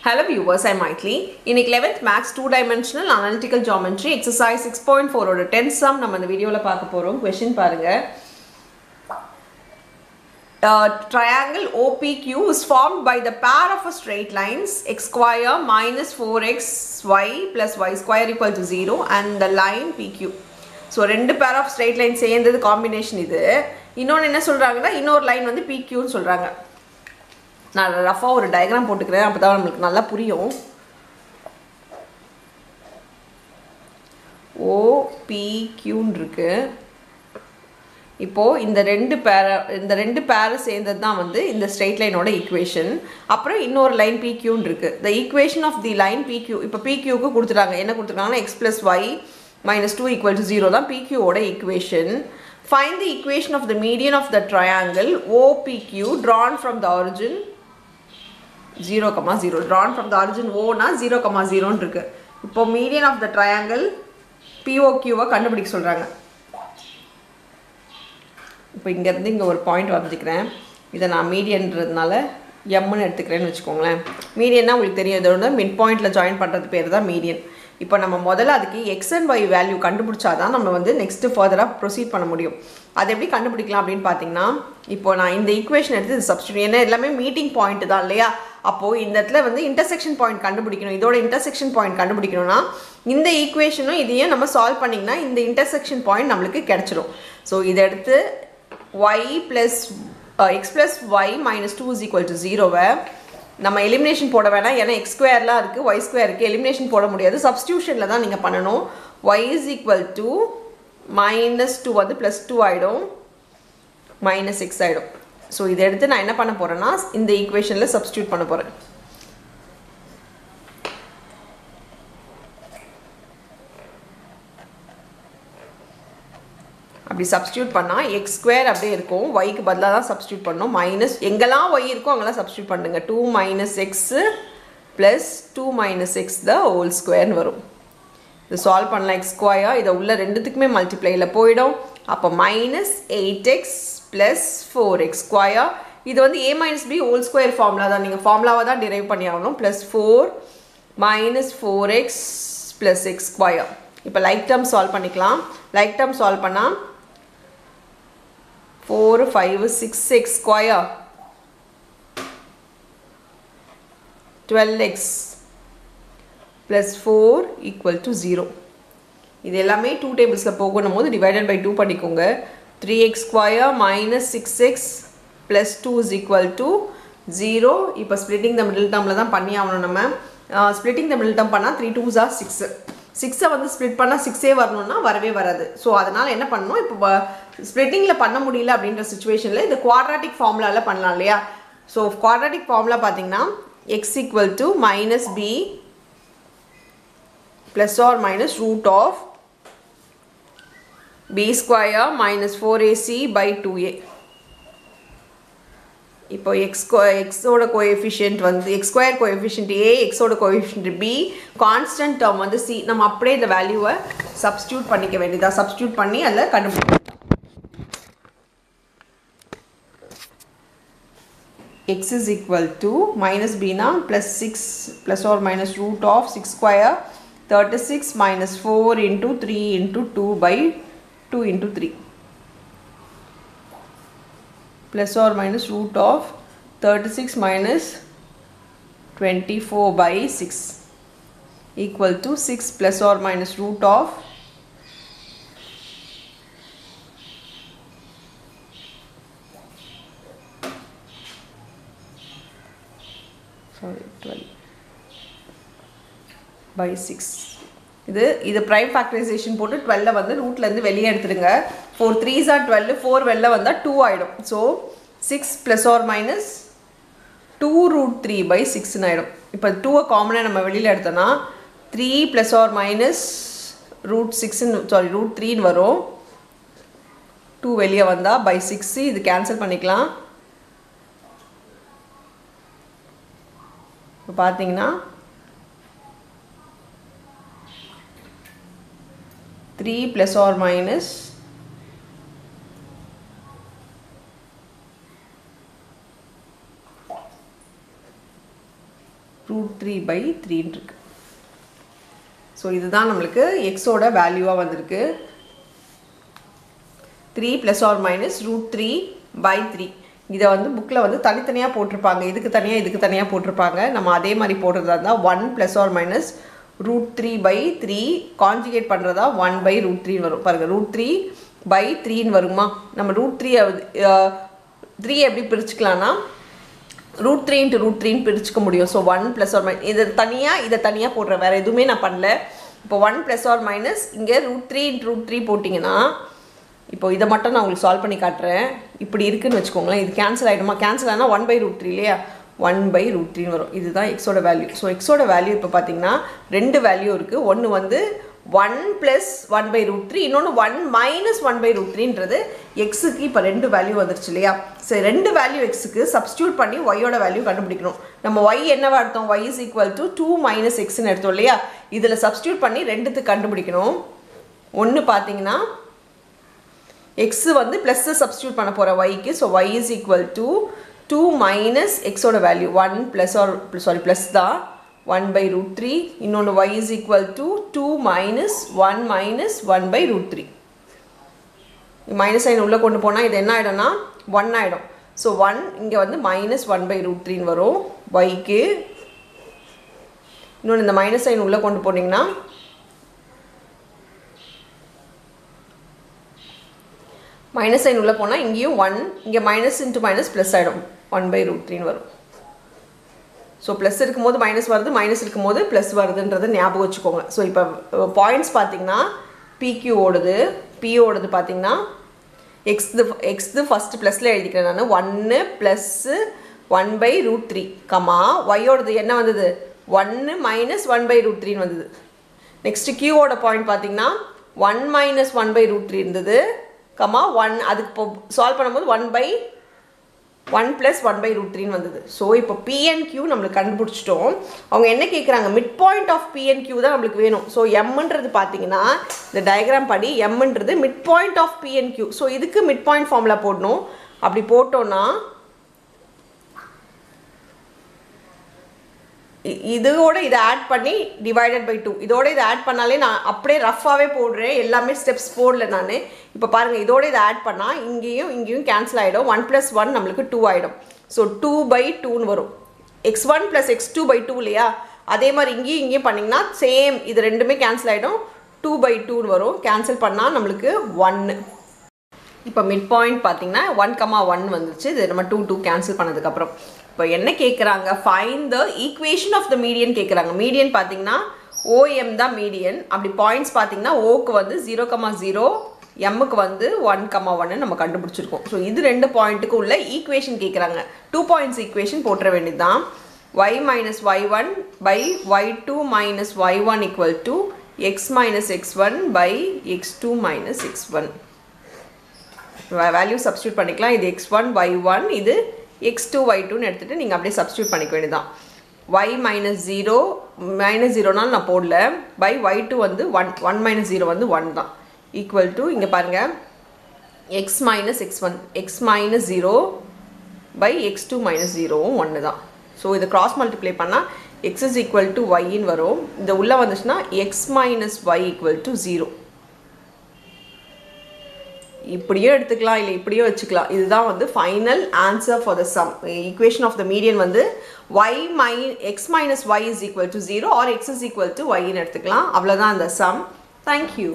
Hello viewers ஐ மைட்லி இன்னைக்கு eleventh maths two dimensional analytical geometry exercise six point ஃபோரோட டென்த் சம் நம்ம இந்த வீடியோவில் பார்க்க போகிறோம் கொஷின் பாருங்கள் triangle OPQ is form by the pair of a straight lines x square minus four x y plus y square equal to zero and the line PQ so ரெண்டு pair of straight line சேர்ந்தது combination இது இன்னொன்று என்ன சொல்கிறாங்கன்னா இன்னொரு line வந்து பிக்யூன்னு சொல்கிறாங்க நான் ரஃபாக ஒரு டயக்ராம் போட்டுக்கிறேன் அப்போ தான் நம்மளுக்கு நல்லா புரியும். ஓபிக்யூன்னு இருக்கு. இப்போது இந்த ரெண்டு பேரை இந்த ரெண்டு பேரை சேர்ந்தது தான் வந்து இந்த ஸ்ட்ரெயிட் லைனோட ஈக்குவேஷன் அப்புறம் இன்னொரு லைன் பிக்யூன்னு இருக்குது the equation of the line PQ இப்போ பிக்யூக்கு கொடுத்துட்டாங்க. என்ன கொடுத்துருக்காங்கன்னா x plus y minus two equal to zero தான் பிக்யூவோட equation find the equation of the median of the triangle OPQ drawn from the origin zero comma zero drawn from the origin ஓனா zero comma ஜீரோன்னு இருக்குது இப்போ median of the triangle பிஓக்யூவை கண்டுபிடிக்க சொல்கிறாங்க இப்போ இங்கேருந்து இங்கே ஒரு பாயிண்ட் வரைஞ்சிக்கிறேன். இதை நான் மீடியன்றதுனால எம்னு எடுத்துக்கிறேன்னு வச்சுக்கோங்களேன். மீடியன்னா உங்களுக்கு தெரியும் இதோட மிட் பாயிண்டில் ஜாயின் பண்ணுறது பேர் தான் மீடியன் இப்போ நம்ம முதல்ல அதுக்கு எக்ஸ் அண்ட் ஒய் வேல்யூ கண்டுபிடிச்சா தான் நம்ம வந்து நெக்ஸ்ட்டு ஃபர்தராக ப்ரொசீட் பண்ண முடியும். அது எப்படி கண்டுபிடிக்கலாம் அப்படின்னு பார்த்தீங்கன்னா இப்போ நான் இந்த ஈக்குவேஷன் எடுத்து இது சப்ஸ்டியூட் ஏன்னா எல்லாமே மீட்டிங் பாயிண்ட் தான் இல்லையா? அப்போது இந்த இடத்துல வந்து இன்டர்செக்ஷன் பாயிண்ட் கண்டுபிடிக்கணும். இதோட இன்டர்செக்ஷன் பாயிண்ட் கண்டுபிடிக்கணும்னா இந்த ஈக்குவேஷனும் இதையும் நம்ம சால்வ் பண்ணிங்கன்னா இந்த இன்டர்செக்ஷன் பாயிண்ட் நம்மளுக்கு கிடச்சிரும். ஸோ இதை எடுத்து y plus x plus y minus two is equal to ஜீரோவை நம்ம எலிமினேஷன் போட வேணாம். ஏன்னா எக்ஸ் ஸ்கொயர்லாம் இருக்குது ஒய் ஸ்கொயர் இருக்குது எலிமினேஷன் போட முடியாது. சப்ஸ்டியூஷனில் தான் நீங்கள் பண்ணணும். Y is equal to minus two வந்து ப்ளஸ் டூ ஆகிடும் மைனஸ் சிக்ஸ் ஆகிடும் ஸோ இதை எடுத்து நான் என்ன பண்ண போகிறேன்னா இந்த ஈக்குவேஷனில் சப்ஸ்டியூட் பண்ண போகிறேன் அப்படி சப்ஸ்டியூட் பண்ணால் எக்ஸ் ஸ்கொயர் அப்படியே இருக்கும். ஒய்க்கு பதிலாக தான் சப்ஸ்டியூட் பண்ணணும் மைனஸ் எங்கெல்லாம் ஒய் இருக்கோ அங்கெல்லாம் சப்ஸ்டியூட் பண்ணுங்கள் two minus x plus two minus x the whole ஸ்கொயர்னு வரும். இது சால்வ் பண்ணலாம். எக்ஸ் ஸ்கொயர் இதை உள்ள ரெண்டுத்துக்குமே மல்டிப்ளையில் போயிடும். அப்போ minus eight x plus four x square இது வந்து A minus B whole square formula தான். நீங்கள் ஃபார்முலாவை தான் டிரைவ் பண்ணி ஆகணும். Plus four minus four x plus x square இப்போ லைக் டேர்ம் சால்வ் பண்ணிக்கலாம். லைக் டேர்ம் சால்வ் பண்ணால் four five six x square twelve x plus four equal to zero இது எல்லாமே டூ டேபிள்ஸில் போகணும் போது டிவைடட் பை டூ பண்ணிக்கோங்க. Three x square minus six x plus two is equal zero இப்போ splitting the middle டேர்மில் தான் பண்ணி ஆகணும் நம்ம ஸ்ப்ளிட்டிங் த மிடில் டேர்ம் பண்ணால் த்ரீ டூ ஜார் சிக்ஸு சிக்ஸை வந்து ஸ்ப்ளிட் பண்ணால் சிக்ஸே வரணும்னா வரவே வராது. ஸோ அதனால் என்ன பண்ணணும்? இப்போ ஸ்ப்ளிட்டிங்கில் பண்ண முடியல அப்படின்ற சுச்சுவேஷனில் இது குவாட்ராட்டிக் ஃபார்முலாவில் பண்ணலாம் இல்லையா? ஸோ குவாட்ராட்டிக் ஃபார்முலா பார்த்தீங்கன்னா x equal to minus b plus or minus root of b square minus 4ac by 2a இப்போ x எக்ஸோட கோஎஃபிஷியன்ட் வந்து x ஸ்கொயர் கோஎஃபிஷியன்ட் ஏ எக்ஸோட கோஎஃபிஷியன்ட் b கான்ஸ்டன்ட் டேர்ம் வந்து c. நம்ம அப்படியே இந்த வேல்யூவை சப்ஸ்டியூட் பண்ணிக்க வேண்டியதா? சப்ஸ்டியூட் பண்ணி அதில் கண்டுபிடிக்கணும் x is equal to minus b na plus 6 plus or minus root of 6 square 36 minus 4 into 3 into 2 by 2 into 3 plus or minus root of 36 minus 24 by 6 equal to 6 plus or minus root of sorry 12 by 6 இது இது prime factorisation போட்டு டுவெல்ல வந்து ரூட்லேருந்து வெளியே எடுத்துடுங்க. Four three or twelve four வெளில வந்தால் two ஆகிடும் so six plus or minus two root three by சிக்ஸ்னு ஆகிடும் இப்போ டூவை காமனாக நம்ம வெளியில் எடுத்தோன்னா three plus or minus root சிக்ஸ்ன்னு sorry root த்ரீன்னு வரும். டூ வெளியே வந்தால் பை சிக்ஸு இது கேன்சல் பண்ணிக்கலாம். இப்போ பார்த்தீங்கன்னா three plus or minus root three by த்ரீன்னு இருக்கு ஸோ இதுதான் நம்மளுக்கு எக்ஸோட வேல்யூவாக வந்திருக்கு. Three plus or minus root three by three இதை வந்து புக்கில் வந்து தனித்தனியாக போட்டிருப்பாங்க. இதுக்கு தனியாக இதுக்கு தனியாக போட்டிருப்பாங்க. நம்ம அதே மாதிரி போடுறதா இருந்தால் one plus or minus root three by three conjugate பண்ணுறதா ஒன் பை ரூட் த்ரீன்னு வரும். பாருங்கள் ரூட் த்ரீ பை த்ரீன்னு வருமா? நம்ம ரூட் த்ரீ த்ரீ எப்படி பிரிச்சுக்கலாம்னா ரூட் த்ரீ இன்ட்டு ரூட் த்ரீன்னு பிரிச்சுக்க முடியும். So one plus or minus இதை தனியாக இதை தனியாக போடுறேன் வேறு எதுவுமே நான் பண்ணல. இப்போ ஒன் ப்ளஸ் ஆர் மைனஸ் இங்கே root three into root three போட்டிங்கன்னா இப்போ இதை மட்டும் நான் உங்களுக்கு சால்வ் பண்ணி காட்டுறேன். இப்படி இருக்குன்னு வச்சுக்கோங்களேன். இது கேன்சல் ஆகிடுமா கேன்சல் ஆனால் ஒன் பை ரூட் த்ரீ இல்லையா? ஒன் பை ரூட் த்ரீன்னு வரும். இதுதான் எக்ஸோட வேல்யூ ஸோ எக்ஸோட வேல்யூ இப்போ பார்த்தீங்கன்னா ரெண்டு வேல்யூ இருக்குது ஒன்று வந்து one plus one by root three இன்னொன்று one minus one by root த்ரீன்றது எக்ஸுக்கு இப்போ ரெண்டு வேல்யூ வந்துருச்சு இல்லையா? சரி ரெண்டு வேல்யூ எக்ஸுக்கு சப்ஸ்டியூட் பண்ணி ஒய்யோட வேல்யூ கண்டுபிடிக்கணும். நம்ம ஒய் என்னவா எடுத்தோம் y is equal to two minus எக்ஸ்ன்னு எடுத்தோம் இல்லையா? இதில் சப்ஸ்டியூட் பண்ணி ரெண்டுத்துக்கு கண்டுபிடிக்கணும். ஒன்று பார்த்தீங்கன்னா எக்ஸு வந்து ப்ளஸ்ஸை சப்ஸ்டியூட் பண்ண போகிற ஒய்க்கு so Y is equal to two minus எக்ஸோட value one plus or sorry plus தான் ஒன் பை ரூட் த்ரீ இன்னொன்று Y is equal to two minus one minus one by root three minus sign உள்ளே கொண்டு போனால் இது என்ன ஆகிடும்னா one ஆகிடும் ஸோ ஒன் இங்கே வந்து மைனஸ் ஒன் பை ரூட் த்ரீன்னு வரும். ஒய்க்கு இன்னொன்று இந்த மைனஸ் சைன் உள்ளே கொண்டு போனீங்கன்னா மைனஸ் சைன் உள்ளே போனால் இங்கேயும் ஒன் இங்கே மைனஸ் இன்ட்டு மைனஸ் ப்ளஸ் ஆகிடும் ஒன் பை ரூட் த்ரீன்னு வரும். ஸோ ப்ளஸ் இருக்கும்போது மைனஸ் வருது மைனஸ் இருக்கும்போது ப்ளஸ் வருதுன்றத ஞாபகம் வச்சுக்கோங்க. ஸோ இப்போ பாயிண்ட்ஸ் பார்த்தீங்கன்னா பிக்யூ ஓடுது பி ஓடுது பார்த்தீங்கன்னா எக்ஸ்து எக்ஸ்து ஃபஸ்ட்டு ப்ளஸில் எழுதிக்கிறேன் நான். ஒன்று plus one by root three comma ஒய்யோடது என்ன வந்தது? ஒன்று மைனஸ் ஒன் பை ரூட் த்ரீன்னு வந்தது. நெக்ஸ்ட்டு கியூவோட பாயிண்ட் பார்த்தீங்கன்னா one minus one by root three இருந்தது கமா ஒன் அதுக்கு இப்போ சால்வ் பண்ணும்போது one by one plus one by root த்ரீன்னு வந்தது. ஸோ இப்போ பிஎன் கியூ நம்மளுக்கு கண்டுபிடிச்சிட்டோம். அவங்க என்ன கேட்குறாங்க mid point of P and Q தான் நம்மளுக்கு வேணும். ஸோ எம்ன்றது பார்த்தீங்கன்னா இந்த டயக்ராம் படி எம்ன்றது mid point of P and Q so இதுக்கு மிட் பாயிண்ட் ஃபார்முலா போடணும். அப்படி போட்டோன்னா இதோட இதை ஆட் பண்ணி டிவைடட் பை டூ இதோட இதை ஆட் பண்ணாலே நான் அப்படியே ரஃப்பாகவே போடுறேன். எல்லாமே ஸ்டெப்ஸ் போடல நான். இப்போ பாருங்கள் இதோட இதை ஆட் பண்ணால் இங்கேயும் இங்கேயும் கேன்சல் ஆகிடும் ஒன் ப்ளஸ் ஒன் நம்மளுக்கு டூ ஆகிடும் ஸோ டூ பை டூன்னு வரும். X one plus x two by two இல்லையா? அதே மாதிரி இங்கேயும் இங்கேயும் பண்ணிங்கன்னா சேம் இது ரெண்டுமே கேன்சல் ஆகிடும் டூ பை டூன்னு வரும். கேன்சல் பண்ணால் நம்மளுக்கு ஒன்று இப்போ மிட் பாயிண்ட் பார்த்தீங்கன்னா ஒன் கமா ஒன் வந்துச்சு. இது நம்ம டூ டூ கேன்சல் பண்ணதுக்கப்புறம் இப்போ என்ன கேட்குறாங்க find the equation of the median கேட்குறாங்க மீடியன் பார்த்தீங்கன்னா ஓஎம் தான் மீடியன் அப்படி பாயிண்ட்ஸ் பார்த்தீங்கன்னா ஓக்கு வந்து ஜீரோ கமா ஜீரோ எம்முக்கு வந்து ஒன் கமா ஒன்னு நம்ம கண்டுபிடிச்சிருக்கோம். ஸோ இது ரெண்டு பாயிண்ட்டுக்கு உள்ள ஈக்குவேஷன் கேட்குறாங்க டூ பாயிண்ட்ஸ் ஈக்குவேஷன் போட்டுற வேண்டியது தான் y minus y one by y two minus y one equal to x minus x one by x two minus x one value substitute பண்ணிக்கலாம். இது எக்ஸ் ஒன் ஒய் ஒன் இது x two y டூன்னு எடுத்துகிட்டு நீங்கள் அப்படியே substitute பண்ணிக்க வேண்டியதான் y minus zero minus ஜீரோனாலும் நான் போடல. பை ஒய் டூ வந்து ஒன் ஒன் மைனஸ் ஜீரோ வந்து ஒன் தான். ஈக்குவல் டு இங்கே பாருங்கள் x minus x one x minus zero by x two minus ஜீரோவும் ஒன்று தான். ஸோ இதை கிராஸ் மல்டிப்ளை பண்ணால் எக்ஸ் இஸ் ஈக்குவல் டு ஒய்ன்னு வரும். இந்த உள்ளே வந்துச்சுன்னா x minus y equal to zero இப்படியோ எடுத்துக்கலாம் இல்லை இப்படியோ வச்சுக்கலாம். இதுதான் வந்து final answer for the sum equation of the median வந்து y my x minus y is equal to zero or x is equal to ஒய்ன்னு எடுத்துக்கலாம். அவ்வளோதான் அந்த சம் தேங்க்யூ